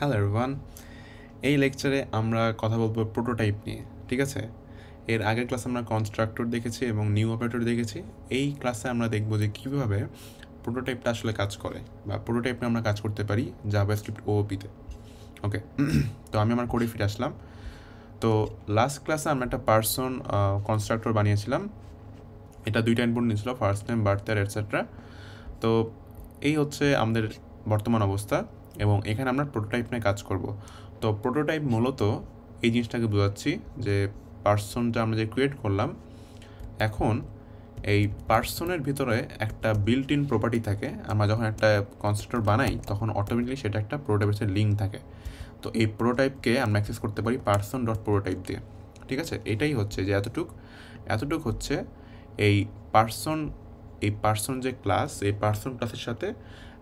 Hello everyone এই লেকচারে আমরা কথা বলব প্রোটোটাইপ নিয়ে, ঠিক আছে? এর আগের ক্লাসে আমরা কনস্ট্রাক্টর দেখেছি এবং নিউ অপারেটর দেখেছি। এই ক্লাসে আমরা দেখব যে কীভাবে প্রোটোটাইপটা আসলে কাজ করে বা প্রোটোটাইপ নিয়ে আমরা কাজ করতে পারি জাভা স্ক্রিপ্ট ওপিতে ওকে তো আমি আমার কোডে ফিরে আসলাম। তো লাস্ট ক্লাসে আমরা একটা পার্সন কনস্ট্রাক্টর বানিয়েছিলাম। এটা দুইটা ইনপুট নিয়েছিল ফার্স্ট নেম বার্থের এটসেট্রা তো এই হচ্ছে আমাদের বর্তমান অবস্থা। এবং এখানে আমরা প্রোটোটাইপ নিয়ে কাজ করব। তো প্রোটোটাইপ মূলত এই জিনিসটাকে বোঝাচ্ছি যে পার্সনটা আমরা যে ক্রিয়েট করলাম, এখন এই পার্সনের ভিতরে একটা বিল্ট ইন প্রপার্টি থাকে। আমরা যখন একটা কনস্ট্রাক্টর বানাই, তখন অটোমেটিকলি সেটা একটা প্রোটোটাইপের লিঙ্ক থাকে। তো এই প্রোটোটাইপকে আমরা অ্যাক্সেস করতে পারি পার্সন ডট প্রোটোটাইপ দিয়ে। ঠিক আছে? এটাই হচ্ছে যে এতটুক। এতটুক হচ্ছে এই পার্সন এই পার্সন যে ক্লাস এই পার্সন ক্লাসের সাথে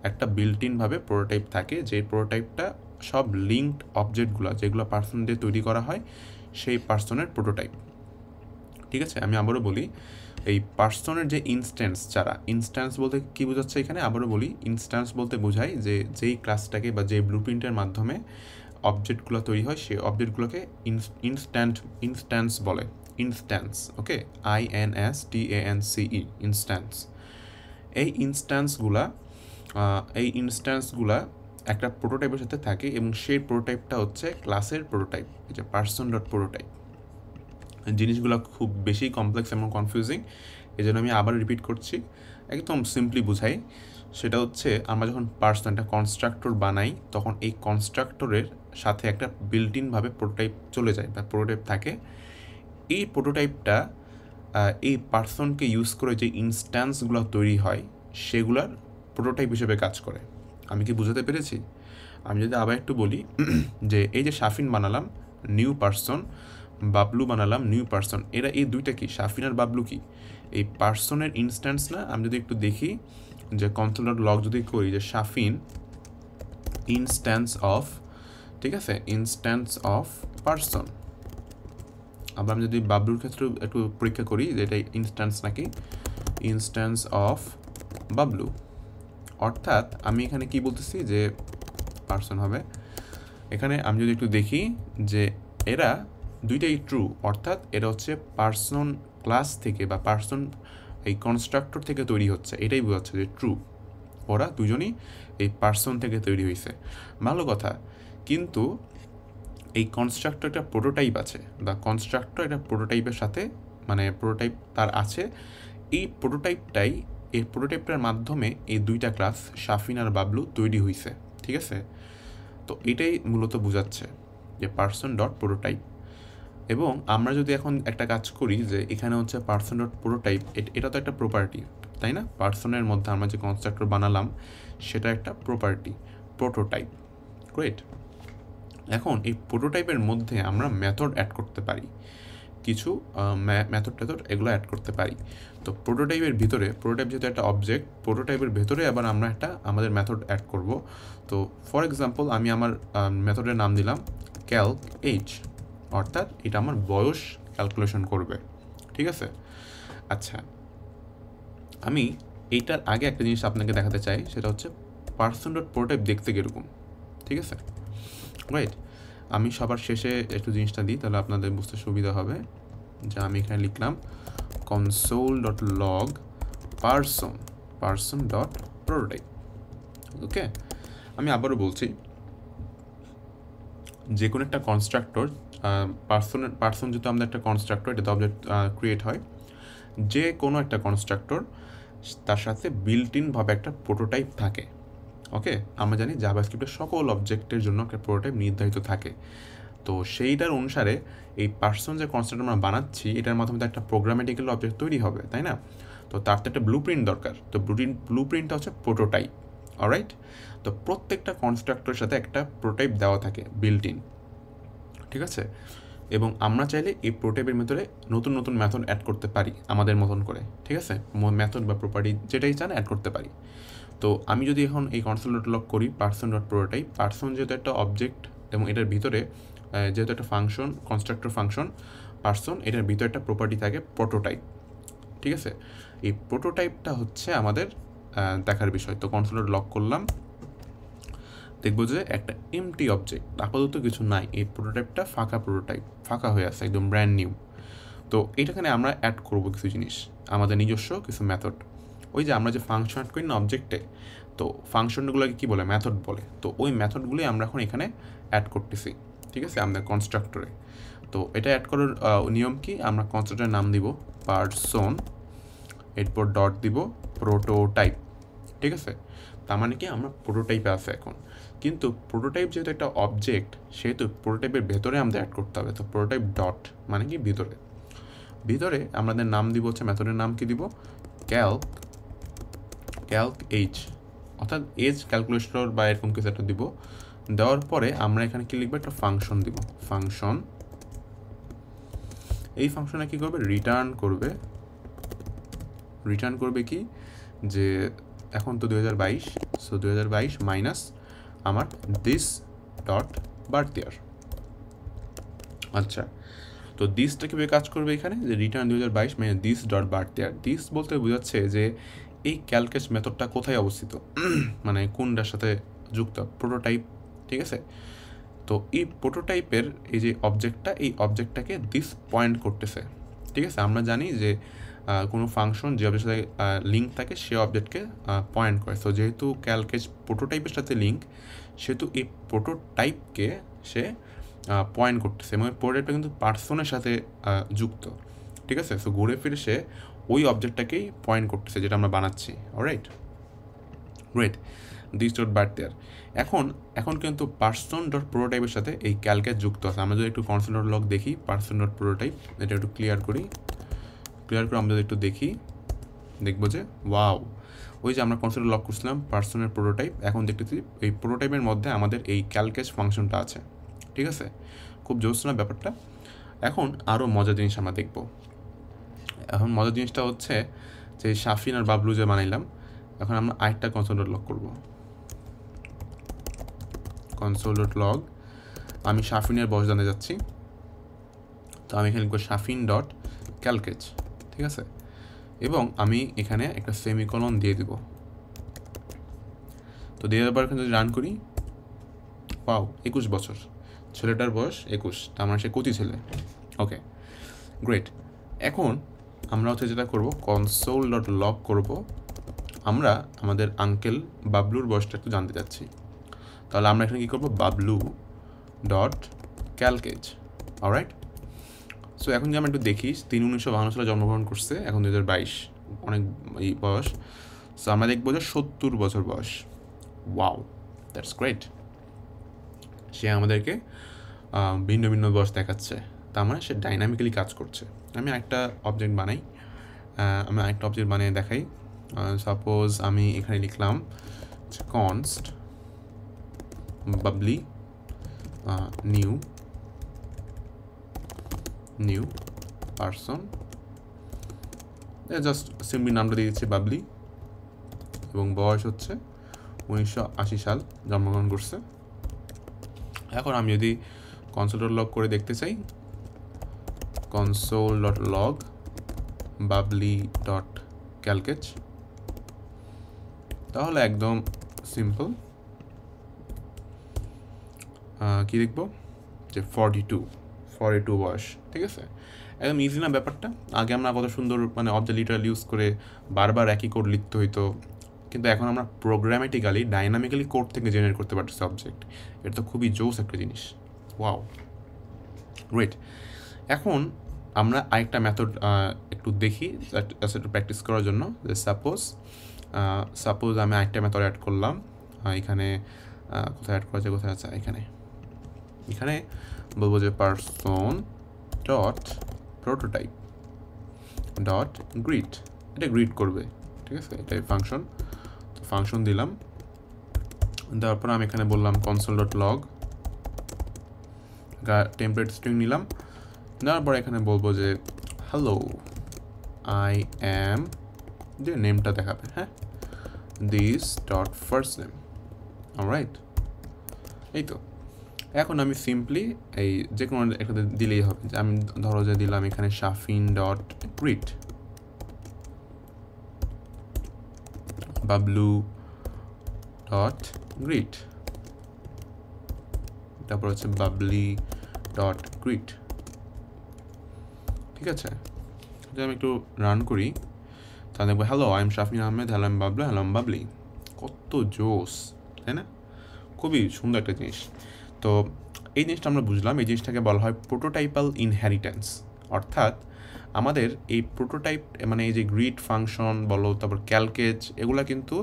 একটা বিল্ট ইনভাবে প্রোটোটাইপ থাকে, যে প্রোটোটাইপটা সব লিঙ্কড অবজেক্টগুলো যেগুলো পার্সন দিয়ে তৈরি করা হয়, সেই পার্সনের প্রোটোটাইপ ঠিক আছে? আমি আবারও বলি, এই পার্সনের যে ইনস্ট্যান্স যারা ইনস্ট্যান্স বলতে কী বোঝাচ্ছে এখানে? আবারও বলি ইনস্ট্যান্স বলতে বোঝায় যে যেই ক্লাসটাকে বা যে ব্লু প্রিন্টের মাধ্যমে অবজেক্টগুলো তৈরি হয় সেই অবজেক্টগুলোকে ইনস্ট্যান্ট ইনস্ট্যান্স বলে। Instance okay? I N S T A N C E instance এই ইনস্ট্যান্সগুলা এই ইনস্ট্যান্সগুলা একটা প্রোটোটাইপের সাথে থাকে এবং সেই প্রোটোটাইপটা হচ্ছে ক্লাসের প্রোটোটাইপ যে পার্সন ডট প্রোটোটাইপ জিনিসগুলো খুব বেশি কমপ্লেক্স এবং কনফিউজিং এই জন্য আমি আবার রিপিট করছি, একদম সিম্পলি বুঝাই। সেটা হচ্ছে, আমরা যখন পার্সন একটা কনস্ট্রাক্টর বানাই, তখন এই কনস্ট্রাক্টরের সাথে একটা বিল্ট ইনভাবে প্রোটোটাইপ চলে যায় বা প্রোটোটাইপ থাকে। এই প্রোটোটাইপটা এই পার্সনকে ইউজ করে যে ইনস্ট্যান্সগুলো তৈরি হয়, সেগুলার প্রোটোটাইপ হিসেবে কাজ করে। আমি কি বুঝাতে পেরেছি? আমি যদি আবার একটু বলি, যে এই যে সাফিন বানালাম, নিউ পার্সন, বাবলু বানালাম, নিউ পার্সন, এরা এই দুইটা কি? সাফিন আর বাবলু কি? এই পার্সনের ইনস্ট্যান্স না, আমি যদি একটু দেখি, যে কন্ট্রোলার লগ যদি করি, যে সাফিন ইনস্ট্যান্স অফ ঠিক আছে? ইনস্ট্যান্স অফ পার্সন আবার আমি যদি বাবলুর ক্ষেত্রে একটু পরীক্ষা করি, যে এটা ইনস্ট্যান্স নাকি? Instance of Bablu. অর্থাৎ আমি এখানে কি বলতেছি যে পার্সন হবে। এখানে আমি যদি একটু দেখি যে এরা দুইটাই ট্রু অর্থাৎ এরা হচ্ছে পার্সন ক্লাস থেকে বা পার্সন এই কনস্ট্রাক্টর থেকে তৈরি হচ্ছে, এটাই বোঝাচ্ছে যে ট্রু ওরা দুজনই এই পার্সন থেকে তৈরি হয়েছে ভালো কথা, কিন্তু এই কনস্ট্রাক্টর একটা প্রোটোটাইপ আছে বা কনস্ট্রাক্টর একটা প্রোটোটাইপের সাথে মানে প্রোটোটাইপ তার আছে। এই প্রোটোটাইপটাই এই প্রোটোটাইপটার মাধ্যমে এই দুইটা ক্লাস শাফিন আর বাবলু তৈরি হয়েছে ঠিক আছে? তো এটাই মূলত বোঝাচ্ছে যে পার্সন ডট প্রোটোটাইপ এবং আমরা যদি এখন একটা কাজ করি যে এখানে হচ্ছে পার্সন ডট প্রোটোটাইপ এটা তো একটা প্রপার্টি তাই না? পার্সনের মধ্যে আমরা যে কনস্ট্রাক্টর বানালাম, সেটা একটা প্রপার্টি প্রোটোটাইপ গ্রেট এখন এই প্রোটোটাইপের মধ্যে আমরা মেথড অ্যাড করতে পারি। কিছু মেথড টেথড এগুলো অ্যাড করতে পারি। তো প্রোটোটাইপের ভিতরে প্রোটোটাইপ যেহেতু একটা অবজেক্ট প্রোটোটাইপের ভেতরে আবার আমরা একটা আমাদের মেথড অ্যাড করব। তো ফর এক্সাম্পল আমি আমার মেথডের নাম দিলাম ক্যালক এইচ অর্থাৎ এটা আমার বয়স ক্যালকুলেশন করবে। ঠিক আছে? আচ্ছা আমি এইটার আগে একটা জিনিস আপনাকে দেখাতে চাই, সেটা হচ্ছে পার্সন ডট প্রোটোটাইপ দেখতে কীরকম। ঠিক আছে? রাইট আমি সবার শেষে একটু জিনিসটা দিই, তাহলে আপনাদের বুঝতে সুবিধা হবে। যে আমি এখানে লিখলাম console dot log person person dot prototype okay আমি আবারও বলছি যে কোনো একটা কনস্ট্রাক্টর পার্সনের পার্সন যেহেতু আমাদের একটা কনস্ট্রাক্টর এটা তো অবজেক্ট ক্রিয়েট হয় যে কোনো একটা কনস্ট্রাক্টর তার সাথে বিল্ট ইনভাবে একটা প্রোটোটাইপ থাকে। ওকে আমরা জানি জাভাস্ক্রিপ্টের সকল অবজেক্টের জন্য একটা প্রোটোটাইপ নির্ধারিত থাকে। তো সেইটার অনুসারে এই পার্সন যে কনস্ট্রাক্ট আমরা বানাচ্ছি, এটার মাধ্যমে তো একটা প্রোগ্রামেটিক্যাল অবজেক্ট তৈরি হবে, তাই না? তো তার তো একটা ব্লু প্রিন্ট দরকার। তো ব্লু প্রিন্টটা হচ্ছে প্রোটোটাইপ অলরাইট তো প্রত্যেকটা কনস্ট্রাক্টরের সাথে একটা প্রোটাইপ দেওয়া থাকে বিল্ট ইন ঠিক আছে? এবং আমরা চাইলে এই প্রোটাইপের ভিতরে নতুন নতুন মেথড অ্যাড করতে পারি, আমাদের মতন করে, ঠিক আছে? মেথড বা প্রপার্টি যেটাই চান অ্যাড করতে পারি। তো আমি যদি এখন এই কনসোল ডট লক করি পার্সন ডট প্রোটোটাইপ পার্সন যেহেতু একটা অবজেক্ট এবং এটার ভিতরে যেহেতু একটা ফাংশন কনস্ট্রাক্টর ফাংশন পার্সন এটার ভিতরে একটা প্রপার্টি থাকে প্রোটোটাইপ ঠিক আছে? এই প্রোটোটাইপটা হচ্ছে আমাদের দেখার বিষয়। তো কনসোল লক করলাম। দেখব যে একটা এমটি অবজেক্ট আপাতত কিছু নাই। এই প্রোটোটাইপটা ফাঁকা প্রোটোটাইপ ফাঁকা হয়ে আছে, একদম ব্র্যান্ড নিউ তো এইটাখানে আমরা অ্যাড করব কিছু জিনিস, আমাদের নিজস্ব কিছু মেথড ওই যে আমরা যে ফাংশন অ্যাড করি না অবজেক্টে তো ফাংশনগুলোকে কী বলে? মেথড বলে। তো ওই মেথডগুলোই আমরা এখন এখানে অ্যাড করতেছি। ঠিক আছে? আমাদের কনস্ট্রাক্টরে তো এটা অ্যাড করার নিয়ম কি? আমরা কনস্ট্রাক্টরের নাম দিব পার্সন এরপর ডট দিব প্রোটোটাইপ ঠিক আছে? তার মানে কি? আমরা প্রোটোটাইপে আছে এখন। কিন্তু প্রোটোটাইপ যেহেতু একটা অবজেক্ট সেহেতু প্রোটোটাইপের ভেতরে আমাদের অ্যাড করতে হবে। তো প্রোটোটাইপ ডট মানে কি? ভিতরে। ভিতরে আমাদের নাম দিব হচ্ছে মেথডের নাম কি দিব? ক্যালক ক্যালক এইচ অর্থাৎ এজ ক্যালকুলেটর বা এরকম কিছু একটা দিব। দেওয়ার পরে আমরা এখানে কি লিখব? একটা ফাংশন দিব। ফাংশন এই ফাংশনে কি করবে? রিটার্ন করবে। রিটার্ন করবে কি? যে এখন তো দু হাজার বাইশ সো দু হাজার বাইশ মাইনাস আমার দিস ডট বার্থ ইয়ার আচ্ছা তো দিসটা কীভাবে কাজ করবে এখানে? যে রিটার্ন দু হাজার বাইশ minus this dot birth year this বলতে বোঝাচ্ছে যে এই ক্যালকেস মেথডটা কোথায় অবস্থিত? মানে কোনটার সাথে যুক্ত? প্রোটোটাইপ ঠিক আছে? তো এই প্রোটোটাইপের এই যে অবজেক্টটা এই অবজেক্টটাকে দিস পয়েন্ট করতেছে। ঠিক আছে? আমরা জানি যে কোনো ফাংশন যে অবজেক্টের সাথে লিঙ্ক থাকে, সে অবজেক্টকে পয়েন্ট করে। সো যেহেতু ক্যালকেজ প্রোটোটাইপের সাথে লিঙ্ক সেহেতু এই প্রোটোটাইপকে সে পয়েন্ট করতেছে। এবং প্রোটোটাইপটা কিন্তু পার্সনের সাথে যুক্ত। ঠিক আছে? সো ঘুরে ফিরে সে ওই অবজেক্টটাকেই পয়েন্ট করতেছে, যেটা আমরা বানাচ্ছি। Right great this dot there এখন এখন কিন্তু পার্সন ডট প্রোটোটাইপের সাথে এই ক্যালকেজ যুক্ত আছে। আমরা যদি একটু কনসেন্ট ডট লগ দেখি পার্সন ডট প্রোটোটাইপ এটা একটু ক্লিয়ার করি। ক্লিয়ার করে আমরা যদি একটু দেখি, দেখব যে ওয়াও ওই যে আমরা কনসেন্ট লক করছিলাম পার্সনের প্রোটোটাইপ এখন দেখতেছি এই প্রোটোটাইপের মধ্যে আমাদের এই ক্যালকেজ ফাংশনটা আছে। ঠিক আছে? খুব জোসনা ব্যাপারটা? এখন আরও মজার জিনিস আমরা দেখব। এখন মজার জিনিসটা হচ্ছে যে শাফিন আর বাবলু যে বানাইলাম, এখন আমরা আরেকটা কনসোল ডট লগ করব। কনসোল ডট লগ আমি শাফিনের বয়স জানতে যাচ্ছি তো আমি এখানে লিখব শাফিন ডট ক্যালকেজ ঠিক আছে? এবং আমি এখানে একটা সেমিকলন দিয়ে দিব। তো দিয়ে দেওয়ার এখানে যদি রান করি পাও একুশ বছর। ছেলেটার বয়স একুশ, তার মানে সে কচি ছেলে। ওকে গ্রেট এখন আমরা হচ্ছে যেটা করব কনসোল ডট লক করব। আমরা আমাদের আঙ্কেল বাবলুর বয়সটা একটু জানতে চাচ্ছি। তাহলে আমরা এখানে কী করব? Bablu dot calc age alright so এখন যে আমরা একটু দেখি, তিনি উনিশশো বাহান্ন সালে জন্মগ্রহণ করছে, এখন দু হাজার বাইশ, অনেক বয়স। সো আমরা দেখব যে সত্তর বছর বয়স। ওয়াও দ্যাটস গ্রেট সে আমাদেরকে ভিন্ন ভিন্ন বয়স দেখাচ্ছে। তার মানে সে ডাইনামিক্যালি কাজ করছে। আমি একটা অবজেক্ট বানাই। আমি একটা অবজেক্ট বানিয়ে দেখাই। সাপোজ আমি এখানে লিখলাম const Babli new new person just simply নামটা দিয়ে দিচ্ছি বাবলি এবং বয়স হচ্ছে উনিশশো আশি সাল, জন্মগ্রহণ করছে। এখন আমি যদি কনসোল ডট লগ করে দেখতে চাই console dot log Babli dot calc age তাহলে একদম সিম্পল কী দেখব? যে ফর্টি টু ফর্টি টু বয়স, ঠিক আছে? একদম ইজি না ব্যাপারটা? আগে আমরা কত সুন্দর মানে অবজেক্ট লিটারাল ইউজ করে বারবার একই কোড লিখতে হইতো। কিন্তু এখন আমরা প্রোগ্রামেটিক্যালি ডাইনামিক্যালি কোড থেকে জেনারেট করতে পারছি অবজেক্ট এটা তো খুবই জোস একটা জিনিস। ওয়াও গ্রেট এখন আমরা আরেকটা মেথড একটু দেখি একটু প্র্যাকটিস করার জন্য। যে সাপোজ সাপোজ আমি আরেকটা মেথড অ্যাড করলাম। এখানে কোথায় অ্যাড করা যায়, কোথায় আছে? এখানে। এখানে বলব যে person dot prototype dot greet এটা গ্রিট করবে, ঠিক আছে? এটাই ফাংশন তো ফাংশন দিলাম। তারপর আমি এখানে বললাম console dot log template string নিলাম। নেওয়ার পর এখানে বলব যে হ্যালো আই অ্যাম যে নেমটা দেখাবে হ্যাঁ? This dot first name right এই তো। এখন আমি সিম্পলি এই যে কোনো একটা দিলেই হবে। যে আমি ধরো যে দিলাম এখানে Shafin dot greet Bablu dot greet তারপর হচ্ছে বাবলি ডট গ্রিট ঠিক আছে? যদি আমি একটু রান করি, তাহলে দেখব hello I am Shafin Ahmed hello am Bablu hello am Babli কত জোস, তাই না? খুবই সুন্দর একটা জিনিস। তো এই জিনিসটা আমরা বুঝলাম, এই জিনিসটাকে বলা হয় প্রোটোটাইপাল ইনহেরিটেন্স অর্থাৎ আমাদের এই প্রোটোটাইপ মানে এই যে গ্রিড ফাংশন বলো, তারপর ক্যালকেজ এগুলো কিন্তু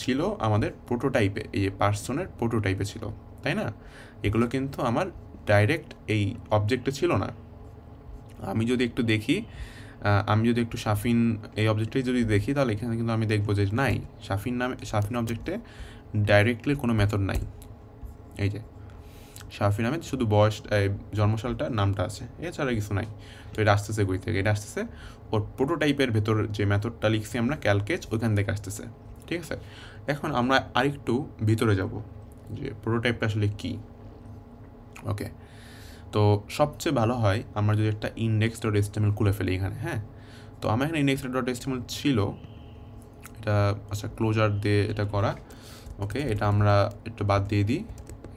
ছিল আমাদের প্রোটোটাইপে এই যে পার্সনের প্রোটোটাইপে ছিল, তাই না? এগুলো কিন্তু আমার ডাইরেক্ট এই অবজেক্টে ছিল না। আমি যদি একটু দেখি আমি যদি একটু সাফিন, এই অবজেক্টটাই যদি দেখি, তাহলে এখানে কিন্তু আমি দেখব যে নাই, সাফিন নামে, সাফিন অবজেক্টে ডাইরেক্টলি কোনো মেথড নাই। এই যে শাফিন আহমেদ, শুধু বয়স জন্মসালটা নামটা আছে। এছাড়া কিছু নাই। তো এটা আসতেছে কই থেকে? এটা আসতেছে ওর প্রোটোটাইপের ভেতর যে মেথডটা লিখছি আমরা ক্যালকেজ ওইখান থেকে আসতেছে। ঠিক আছে? এখন আমরা আরেকটু ভিতরে যাব যে প্রোটোটাইপটা আসলে কী। ওকে। তো সবচেয়ে ভালো হয়, আমরা যদি একটা ইন্ডেক্স ডট এস্টিমেল খুলে ফেলি এখানে হ্যাঁ? তো আমার এখানে ইন্ডেক্স ডট এস্টিমেল ছিল। এটা আচ্ছা ক্লোজার দিয়ে এটা করা। ওকে, এটা আমরা একটু বাদ দিয়ে দিই।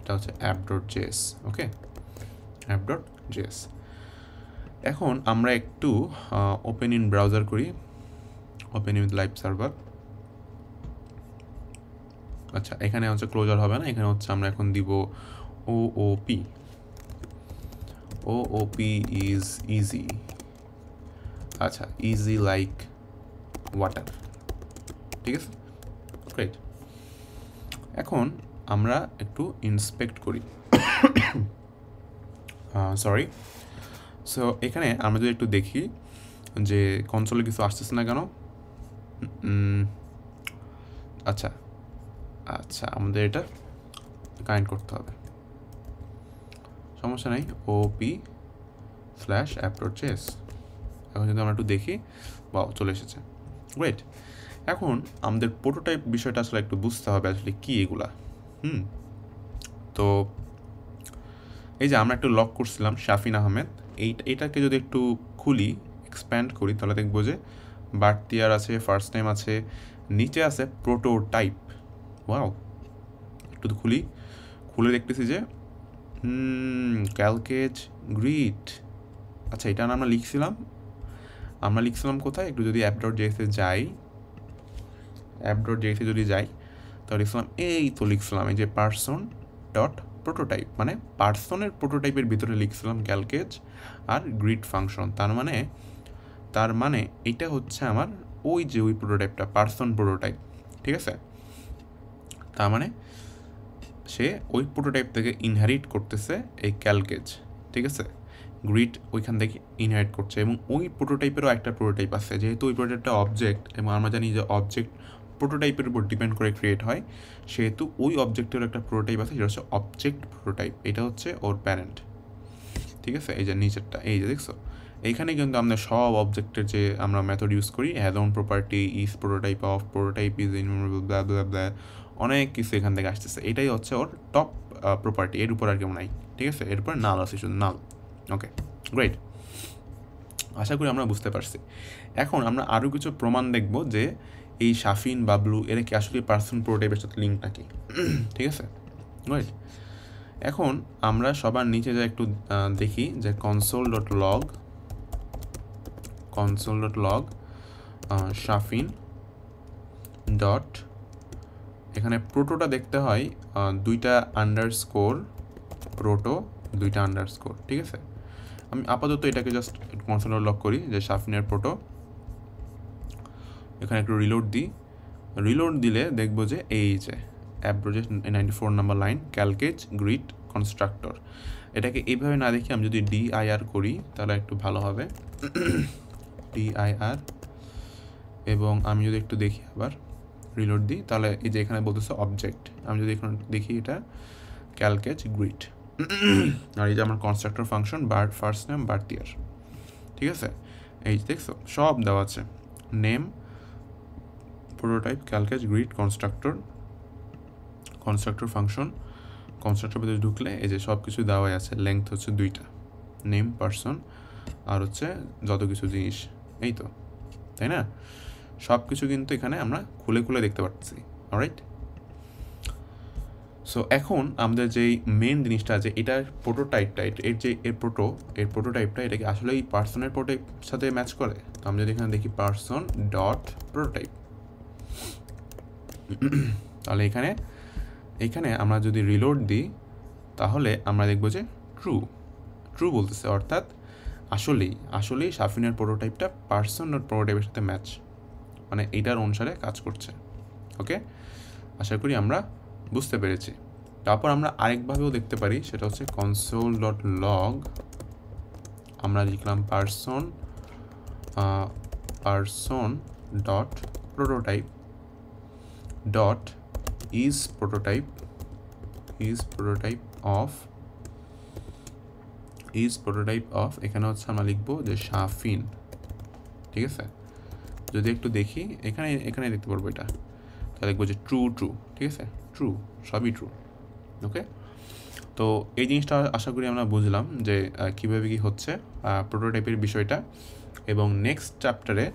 এটা হচ্ছে app dot JS okay app dot JS এখন আমরা একটু ওপেন ইন ব্রাউজার করি ওপেন ইন লাইভ সার্ভার আচ্ছা এখানে হচ্ছে ক্লোজার হবে না, এখানে হচ্ছে আমরা এখন দিব O O P O O P is easy আচ্ছা ইজি লাইক ওয়াটার ঠিক আছে? এখন আমরা একটু ইন্সপেক্ট করি। সরি সো এখানে আমরা যদি একটু দেখি যে কনসোলে কিছু আসতেছে না কেন? আচ্ছা আচ্ছা আমাদের এটা কানেক্ট করতে হবে। সমস্যা নেই ওপি স্ল্যাশ অ্যাপ্রোচেস এখন যদি আমরা একটু দেখি বা চলে এসেছে। গ্রেট এখন আমাদের প্রোটোটাইপ বিষয়টা আসলে একটু বুঝতে হবে আসলে কী এগুলা। হুম। তো এই যে আমরা একটু লক করছিলাম শাফিন আহমেদ এই এটাকে যদি একটু খুলি এক্সপ্যান্ড করি, তাহলে দেখব যে বার্তিয়ার আছে ফার্স্ট টাইম আছে, নিচে আছে প্রোটোটাইপ ওয়াও একটু খুলি। খুলে দেখতেছি যে ক্যালকেজ গ্রিট আচ্ছা এটা আমরা লিখছিলাম। আমরা লিখছিলাম কোথায়? একটু যদি অ্যাপ ডট যাই অ্যাপ ডট যদি যাই তাহলে লিখছিলাম এই তো লিখছিলাম এই যে পার্সন ডট প্রোটোটাইপ মানে পার্সনের প্রোটোটাইপের ভিতরে লিখছিলাম ক্যালকেজ আর গ্রিড ফাংশন তার মানে তার মানে এটা হচ্ছে আমার ওই যে ওই প্রোটোটাইপটা পার্সন প্রোটোটাইপ ঠিক আছে? তার মানে সে ওই প্রোটোটাইপ থেকে ইনহারিট করতেছে এই ক্যালকেজ ঠিক আছে? গ্রিড ওইখান থেকে ইনহারিট করছে এবং ওই প্রোটোটাইপেরও একটা প্রোটোটাইপ আছে, যেহেতু ওই প্রোটোটাইপটা অবজেক্ট এবং আমরা জানি যে অবজেক্ট প্রোটোটাইপের উপর ডিপেন্ড করে ক্রিয়েট হয়। সেহেতু ওই অবজেক্টের একটা প্রোটোটাইপ আছে যেটা হচ্ছে অবজেক্ট প্রোটোটাইপ এটা হচ্ছে ওর প্যারেন্ট ঠিক আছে? এই যে নিচেরটা, এই যে দেখছ? এইখানে কিন্তু আমরা সব অবজেক্টের যে আমরা মেথড ইউজ করি has own property is prototype of prototype is অনেক কিছু এখান থেকে আসতেছে। এটাই হচ্ছে ওর টপ প্রপার্টি এর উপর আর কেমন নাই। ঠিক আছে? এরপর নাল আছে শুধু নাল ওকে গ্রেট আশা করি আমরা বুঝতে পারছি। এখন আমরা আরও কিছু প্রমাণ দেখব যে এই শাফিন, বাবলু, এরা কি আসলে পার্সন প্রোটোটাইপের সাথে লিঙ্কটা কি ঠিক আছে? রাইট এখন আমরা সবার নিচে যা একটু দেখি যে console dot log console dot log Shafin dot এখানে প্রোটোটা দেখতে হয় দুইটা আন্ডার স্কোর প্রোটো দুইটা আন্ডার স্কোর ঠিক আছে? আমি আপাতত এটাকে জাস্ট কনসোল লক করি যে শাফিনের প্রোটো এখানে একটু রিলোড দিই। রিলোড দিলে দেখব যে এই যে অ্যাপ্রোজেস ninety four number line calc age greet constructor এটাকে এইভাবে না দেখি আমি যদি ডিআইআর করি, তাহলে একটু ভালো হবে। ডিআইআর এবং আমি যদি একটু দেখি আবার রিলোড দিই, তাহলে এই যে এখানে বলতেছে অবজেক্ট আমি যদি এখানে দেখি এটা ক্যালকেজ গ্রিড আর এই যে আমার constructor function birth first name birth year ঠিক আছে? এই দেখছ, সব দেওয়া আছে। Name prototype calc age greet constructor constructor function constructor ভিতরে ঢুকলে এই যে সব কিছু দেওয়াই আছে লেংথ হচ্ছে দুইটা নেম পারসন আর হচ্ছে যত কিছু জিনিস, এই তো, তাই না? সব কিছু কিন্তু এখানে আমরা খুলে খুলে দেখতে পাচ্ছি রাইট সো এখন আমাদের যেই মেন জিনিসটা আছে, এটার প্রোটোটাইপটা এর যে এর প্রোটো এর প্রোটোটাইপটা এটাকে আসলেই পার্সনের প্রোটোটাইপ সাথে ম্যাচ করে? তো আমরা যদি এখানে দেখি পার্সন ডট প্রোটোটাইপ তাহলে এখানে এখানে আমরা যদি রিলোড দিই, তাহলে আমরা দেখব যে ট্রু ট্রু বলতেছে। অর্থাৎ আসলেই আসলেই সাফিনের প্রোটোটাইপটা পার্সন ডট প্রোটোটাইপের সাথে ম্যাচ মানে এইটার অনুসারে কাজ করছে। ওকে আশা করি আমরা বুঝতে পেরেছি। তারপর আমরা আরেকভাবেও দেখতে পারি, সেটা হচ্ছে কনসোল ডট লগ আমরা লিখলাম person person dot prototype dot is prototype is prototype of is prototype of এখানে হচ্ছে আমরা লিখব যে শাফিন ঠিক আছে? যদি একটু দেখি, এখানে এখানে দেখতে পারব এটা। তাহলে লিখব যে ট্রু ট্রু ঠিক আছে? ট্রু সবই ট্রু ওকে তো এই জিনিসটা আশা করি আমরা বুঝলাম যে কীভাবে কী হচ্ছে প্রোটোটাইপের বিষয়টা। এবং নেক্সট চ্যাপ্টারে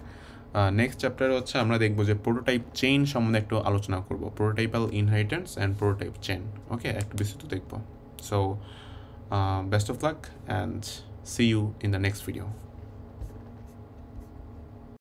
নেক্সট চ্যাপ্টার হচ্ছে আমরা দেখব যে প্রোটোটাইপ চেইন সম্বন্ধে একটু আলোচনা করব। Prototypal inheritance and prototype chain okay একটু বিস্তৃত দেখব। So best of luck and see you in the next video